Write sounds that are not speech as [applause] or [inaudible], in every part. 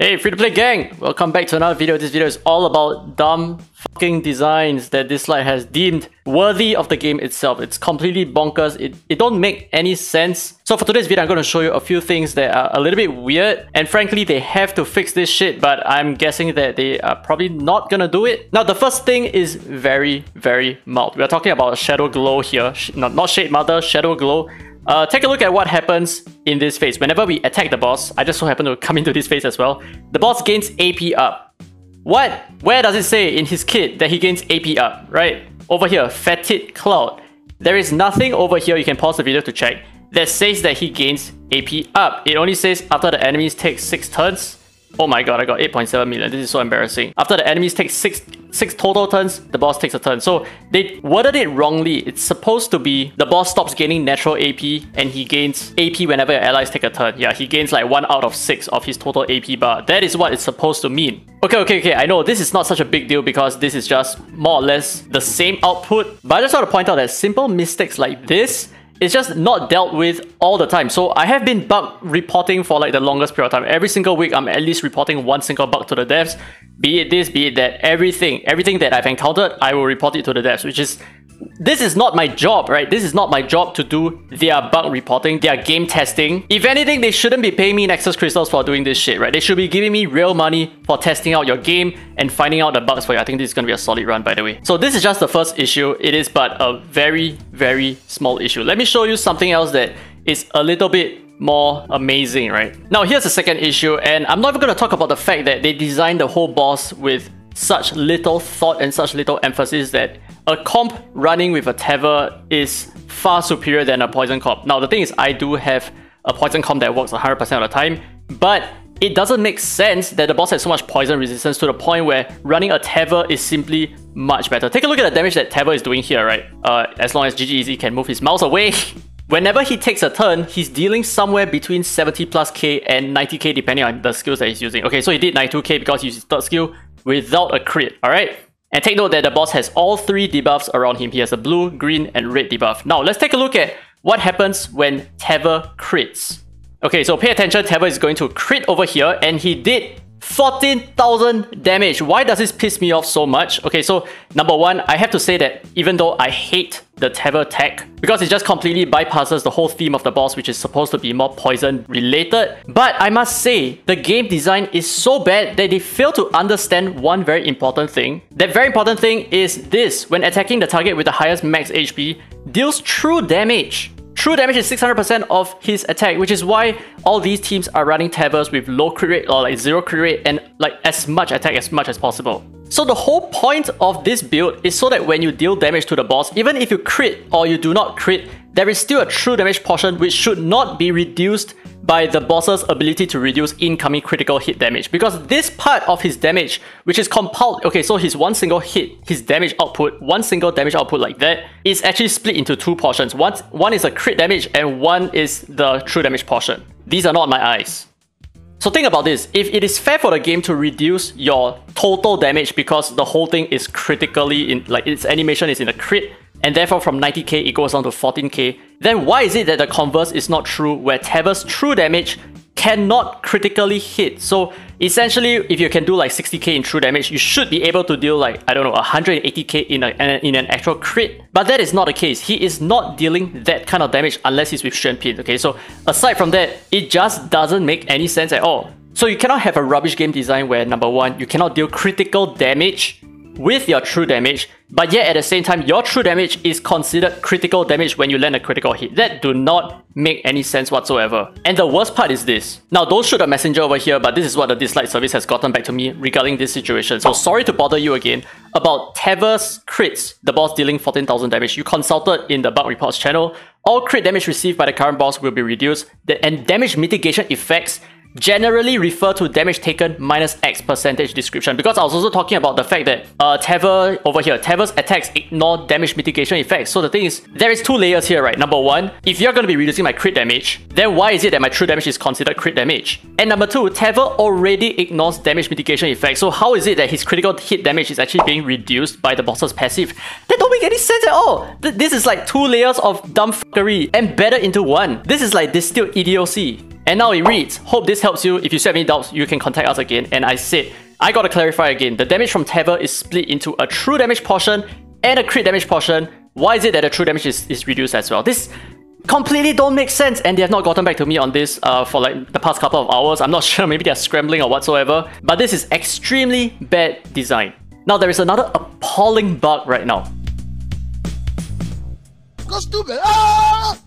Hey, free to play gang! Welcome back to another video. This video is all about dumb fucking designs that Dislyte has deemed worthy of the game itself. It's completely bonkers. It, it don't make any sense. So for today's video, I'm going to show you a few things that are a little bit weird. And frankly, they have to fix this shit, but I'm guessing that they are probably not going to do it. Now, the first thing is very, very mild. We are talking about Shadowglow here. Not, not shade mother, Shadowglow. Uh, take a look at what happens in this phase. Whenever we attack the boss, I just so happen to come into this phase as well, the boss gains AP up. What? Where does it say in his kit that he gains AP up, right? Over here, Fetid Cloud. There is nothing over here, you can pause the video to check, that says that he gains AP up. It only says after the enemies take 6 turns, Oh my god, I got 8.7 million. This is so embarrassing. After the enemies take 6 six total turns, the boss takes a turn. So they worded it wrongly. It's supposed to be the boss stops gaining natural AP and he gains AP whenever your allies take a turn. Yeah, he gains like 1 out of 6 of his total AP bar. That is what it's supposed to mean. Okay, okay, okay, I know this is not such a big deal because this is just more or less the same output. But I just want to point out that simple mistakes like this it's just not dealt with all the time. So I have been bug reporting for like the longest period of time. Every single week, I'm at least reporting one single bug to the devs. Be it this, be it that, everything, everything that I've encountered, I will report it to the devs, which is this is not my job, right? This is not my job to do their bug reporting, their game testing. If anything, they shouldn't be paying me Nexus Crystals for doing this shit, right? They should be giving me real money for testing out your game and finding out the bugs for you. I think this is going to be a solid run, by the way. So this is just the first issue. It is but a very, very small issue. Let me show you something else that is a little bit more amazing, right? Now, here's the second issue, and I'm not even going to talk about the fact that they designed the whole boss with such little thought and such little emphasis that a comp running with a Tevor is far superior than a poison comp. Now, the thing is, I do have a poison comp that works 100% of the time, but it doesn't make sense that the boss has so much poison resistance to the point where running a Tevor is simply much better. Take a look at the damage that Tevor is doing here, right? Uh, as long as GG can move his mouse away, [laughs] Whenever he takes a turn, he's dealing somewhere between 70 plus K and 90k depending on the skills that he's using. Okay, so he did 92k because he used his third skill without a crit, alright? And take note that the boss has all three debuffs around him. He has a blue, green, and red debuff. Now, let's take a look at what happens when Tevor crits. Okay, so pay attention, Tevor is going to crit over here, and he did 14,000 damage. Why does this piss me off so much? Okay, so number one, I have to say that even though I hate the Tevor tech, because it just completely bypasses the whole theme of the boss, which is supposed to be more poison related. But I must say, the game design is so bad that they fail to understand one very important thing. That very important thing is this, when attacking the target with the highest max HP, deals true damage. True damage is 600% of his attack, which is why all these teams are running Tevors with low crit rate or like zero crit rate and like as much attack as much as possible. So the whole point of this build is so that when you deal damage to the boss, even if you crit or you do not crit, there is still a true damage portion which should not be reduced by the boss's ability to reduce incoming critical hit damage. Because this part of his damage, which is compiled, okay, so his one single hit, his damage output, one single damage output like that, is actually split into two portions. One, one is a crit damage and one is the true damage portion. These are not my eyes. So think about this, if it is fair for the game to reduce your total damage because the whole thing is critically in, like its animation is in a crit, and therefore from 90k it goes down to 14k, then why is it that the converse is not true where Tevor's true damage cannot critically hit? So essentially, if you can do like 60k in true damage, you should be able to deal like, I don't know, 180k in, a, in an actual crit. But that is not the case. He is not dealing that kind of damage unless he's with Xuan Pin, okay? So aside from that, it just doesn't make any sense at all. So you cannot have a rubbish game design where number one, you cannot deal critical damage with your true damage, but yet at the same time, your true damage is considered critical damage when you land a critical hit. That do not make any sense whatsoever. And the worst part is this. Now, don't shoot a messenger over here, but this is what the Dislyte service has gotten back to me regarding this situation. So sorry to bother you again. About Tevor's crits, the boss dealing 14,000 damage, you consulted in the bug reports channel. All crit damage received by the current boss will be reduced, and damage mitigation effects generally refer to damage taken minus X percentage description because I was also talking about the fact that uh, Tevor over here, Tevor's attacks ignore damage mitigation effects. So the thing is, there is two layers here, right? Number one, if you're going to be reducing my crit damage, then why is it that my true damage is considered crit damage? And number two, Tevor already ignores damage mitigation effects. So how is it that his critical hit damage is actually being reduced by the boss's passive? That don't make any sense at all. This is like two layers of dumb fuckery embedded into one. This is like distilled idiocy. And now it reads, hope this helps you. If you still have any doubts, you can contact us again. And I said, I gotta clarify again, the damage from Tevor is split into a true damage portion and a crit damage portion. Why is it that the true damage is, is reduced as well? This completely don't make sense and they have not gotten back to me on this uh, for like the past couple of hours. I'm not [laughs] sure, maybe they're scrambling or whatsoever. But this is extremely bad design. Now there is another appalling bug right now. Go stupid! Ah!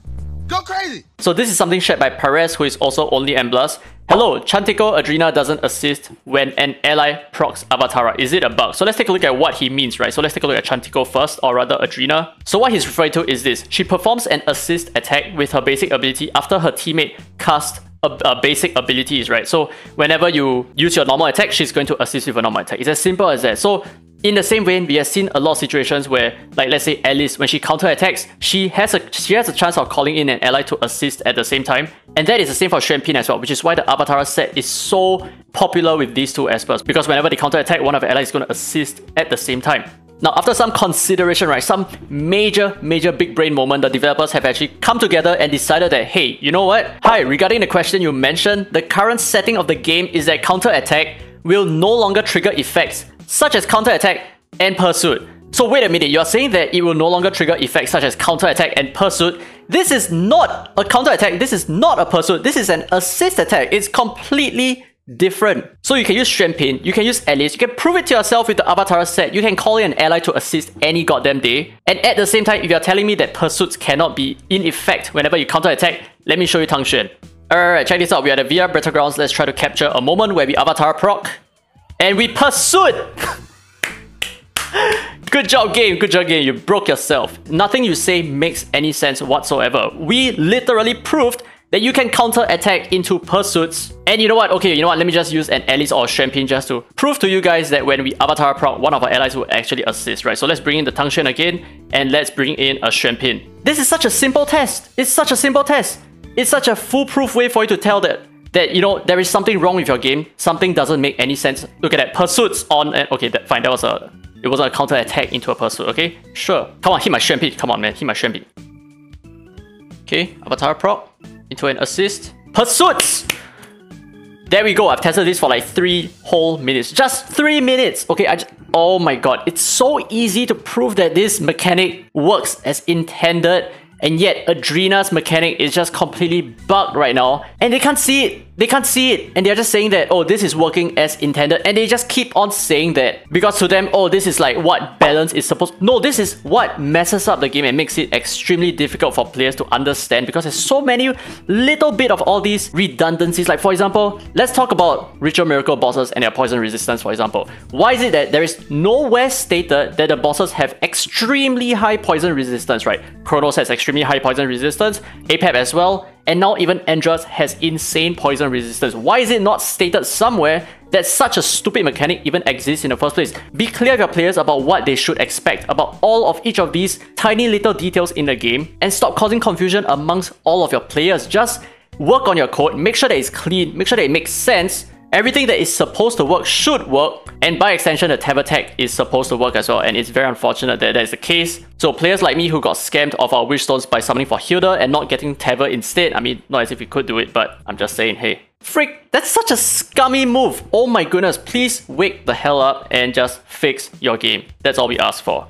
Go crazy! So this is something shared by Perez, who is also only Emblast. Hello, Chantico Adrina doesn't assist when an ally procs Avatara. Is it a bug? So let's take a look at what he means, right? So let's take a look at Chantico first, or rather Adrina. So what he's referring to is this. She performs an assist attack with her basic ability after her teammate casts a, a, basic abilities, right? So whenever you use your normal attack, she's going to assist with a normal attack. It's as simple as that. So in the same vein, we have seen a lot of situations where, like let's say Alice, when she counter attacks, she has a she has a chance of calling in an ally to assist at the same time. And that is the same for Xuan as well, which is why the Avatara set is so popular with these two aspects. Because whenever they counter attack, one of the allies is going to assist at the same time. Now, after some consideration, right, some major, major big brain moment, the developers have actually come together and decided that, hey, you know what? Hi, regarding the question you mentioned, the current setting of the game is that counter attack will no longer trigger effects such as counter attack and pursuit. So wait a minute, you're saying that it will no longer trigger effects such as counter attack and pursuit. This is not a counter attack, this is not a pursuit, this is an assist attack. It's completely different. So you can use Xuan you can use Alice, you can prove it to yourself with the Avatara set, you can call in an ally to assist any goddamn day. And at the same time, if you're telling me that pursuits cannot be in effect whenever you counter attack, let me show you Tang Xuan. Alright, check this out. We are at the VR Battlegrounds. Let's try to capture a moment where we Avatar proc. And we pursued! Good job game, good job game, you broke yourself. Nothing you say makes any sense whatsoever. We literally proved that you can counter attack into pursuits. And you know what? Okay, you know what? Let me just use an Alice or Pin just to prove to you guys that when we avatar proc, one of our allies will actually assist, right? So let's bring in the Tang Xuan again and let's bring in a Pin. This is such a simple test. It's such a simple test. It's such a foolproof way for you to tell that that you know there is something wrong with your game. Something doesn't make any sense. Look at that pursuits on and okay, that fine. That was a it wasn't a counter attack into a pursuit. Okay, sure. Come on, hit my Pin. Come on, man, hit my Pin. Okay, avatar proc into an assist. Pursuits! There we go. I've tested this for like three whole minutes. Just three minutes. Okay, I just, oh my god. It's so easy to prove that this mechanic works as intended and yet Adrina's mechanic is just completely bugged right now. And they can't see it they can't see it and they're just saying that oh this is working as intended and they just keep on saying that because to them oh this is like what balance is supposed no this is what messes up the game and makes it extremely difficult for players to understand because there's so many little bit of all these redundancies. Like for example let's talk about ritual miracle bosses and their poison resistance for example. Why is it that there is nowhere stated that the bosses have extremely high poison resistance right? Chronos has extremely high poison resistance Apep as well and now even Andras has insane poison resistance. Why is it not stated somewhere that such a stupid mechanic even exists in the first place? Be clear with your players about what they should expect about all of each of these tiny little details in the game and stop causing confusion amongst all of your players. Just work on your code, make sure that it's clean, make sure that it makes sense, Everything that is supposed to work should work, and by extension, the Tevor tech is supposed to work as well, and it's very unfortunate that that is the case. So players like me who got scammed of our wish stones by summoning for Hilda and not getting Tevor instead, I mean, not as if we could do it, but I'm just saying, hey. Freak, that's such a scummy move. Oh my goodness, please wake the hell up and just fix your game. That's all we ask for.